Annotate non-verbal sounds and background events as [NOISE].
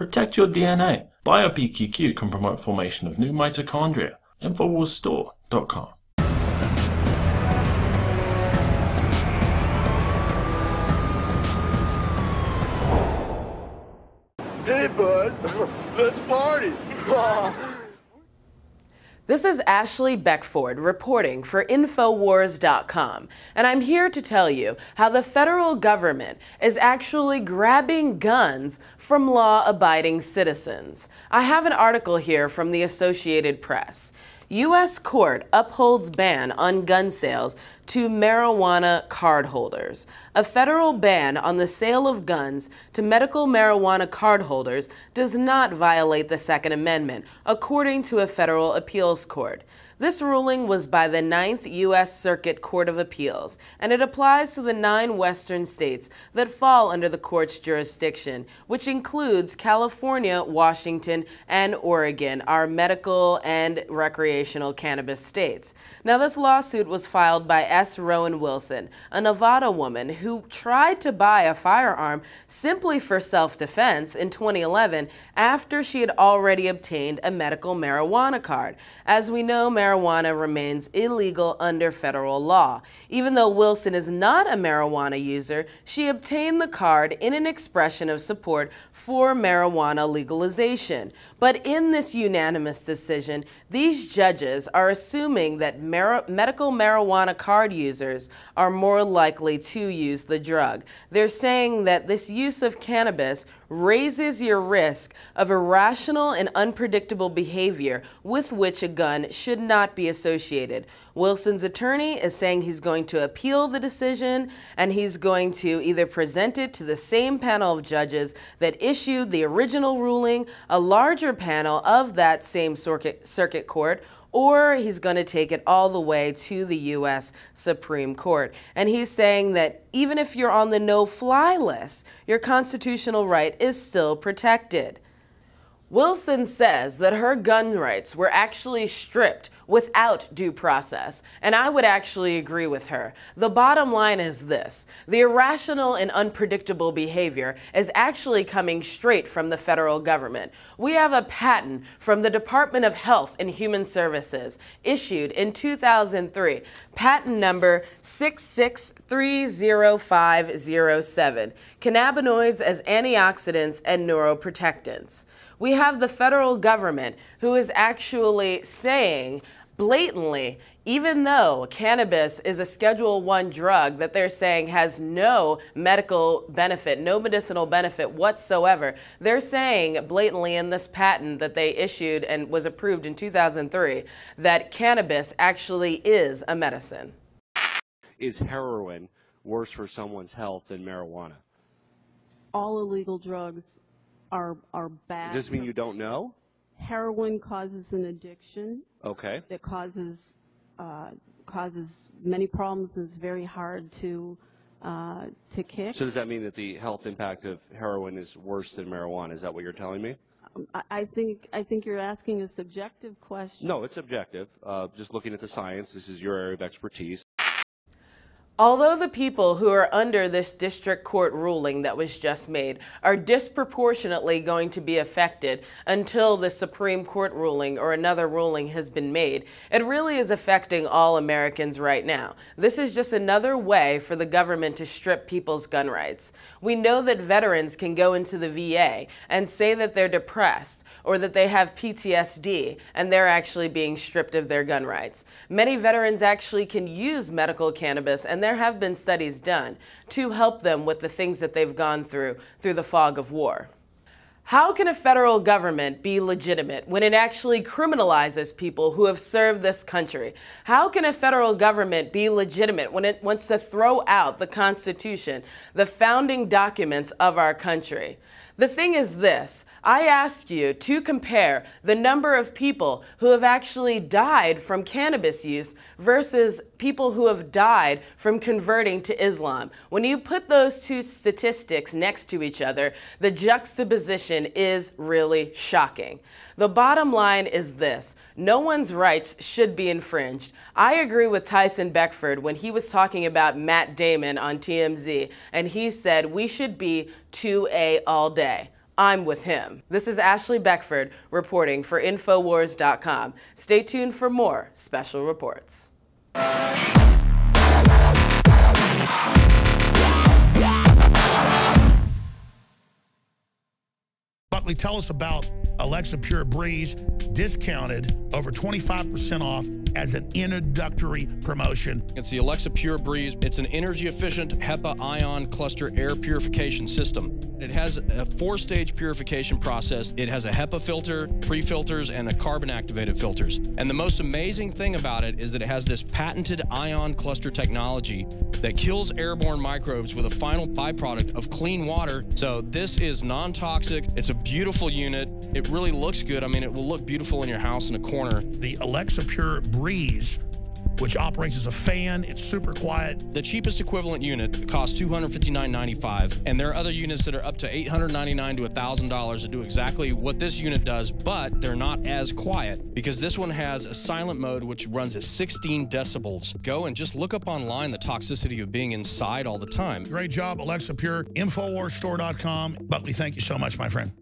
Protect your DNA. BioPQQ can promote formation of new mitochondria. Infowarsstore.com. Hey, bud, [LAUGHS] let's party. [LAUGHS] This is Ashley Beckford reporting for Infowars.com, and I'm here to tell you how the federal government is actually grabbing guns from law abiding citizens. I have an article here from the Associated Press. U.S. court upholds ban on gun sales to marijuana cardholders. A federal ban on the sale of guns to medical marijuana cardholders does not violate the Second Amendment, according to a federal appeals court. This ruling was by the Ninth U.S. Circuit Court of Appeals, and it applies to the nine western states that fall under the court's jurisdiction, which includes California, Washington, and Oregon, our medical and recreational cannabis states. Now, this lawsuit was filed by S. Rowan Wilson, a Nevada woman who tried to buy a firearm simply for self defense in 2011 after she had already obtained a medical marijuana card. As we know, marijuana remains illegal under federal law. Even though Wilson is not a marijuana user, she obtained the card in an expression of support for marijuana legalization. But in this unanimous decision, these judges are assuming that mar medical marijuana card users are more likely to use the drug. They're saying that this use of cannabis raises your risk of irrational and unpredictable behavior with which a gun should not be associated. Wilson's attorney is saying he's going to appeal the decision and he's going to either present it to the same panel of judges that issued the original ruling, a larger panel of that same circuit, circuit court, or he's going to take it all the way to the U.S. Supreme Court. And he's saying that even if you're on the no fly list, your constitutional right is still protected. Wilson says that her gun rights were actually stripped without due process, and I would actually agree with her. The bottom line is this. The irrational and unpredictable behavior is actually coming straight from the federal government. We have a patent from the Department of Health and Human Services issued in 2003, patent number 66-30507, cannabinoids as antioxidants and neuroprotectants. We have the federal government who is actually saying blatantly even though cannabis is a schedule 1 drug that they're saying has no medical benefit no medicinal benefit whatsoever they're saying blatantly in this patent that they issued and was approved in 2003 that cannabis actually is a medicine is heroin worse for someone's health than marijuana all illegal drugs are are bad. Does this mean you don't know? Heroin causes an addiction. Okay. That causes uh, causes many problems. It's very hard to uh, to kick. So does that mean that the health impact of heroin is worse than marijuana? Is that what you're telling me? Um, I, I think I think you're asking a subjective question. No, it's objective. Uh, just looking at the science, this is your area of expertise. Although the people who are under this district court ruling that was just made are disproportionately going to be affected until the Supreme Court ruling or another ruling has been made, it really is affecting all Americans right now. This is just another way for the government to strip people's gun rights. We know that veterans can go into the VA and say that they're depressed or that they have PTSD and they're actually being stripped of their gun rights. Many veterans actually can use medical cannabis and there have been studies done to help them with the things that they've gone through through the fog of war. How can a federal government be legitimate when it actually criminalizes people who have served this country? How can a federal government be legitimate when it wants to throw out the Constitution, the founding documents of our country? The thing is this I asked you to compare the number of people who have actually died from cannabis use versus people who have died from converting to Islam. When you put those two statistics next to each other, the juxtaposition is really shocking. The bottom line is this no one's rights should be infringed. I agree with Tyson Beckford when he was talking about Matt Damon on TMZ, and he said we should be 2A all day. I'm with him. This is Ashley Beckford reporting for Infowars.com. Stay tuned for more special reports. Buckley, tell us about Alexa Pure Breeze, discounted over 25% off as an introductory promotion. It's the Alexa Pure Breeze. It's an energy efficient HEPA ion cluster air purification system. It has a four stage purification process. It has a HEPA filter, pre filters, and a carbon activated filters. And the most amazing thing about it is that it has this patented ion cluster technology that kills airborne microbes with a final byproduct of clean water. So this is non toxic. It's a beautiful unit. It really looks good. I mean, it will look beautiful in your house in a corner. The Alexa Pure Breeze, which operates as a fan, it's super quiet. The cheapest equivalent unit costs $259.95, and there are other units that are up to 899 to $1,000 that do exactly what this unit does, but they're not as quiet because this one has a silent mode which runs at 16 decibels. Go and just look up online the toxicity of being inside all the time. Great job, Alexa Pure. Infowarsstore.com. Buckley, thank you so much, my friend.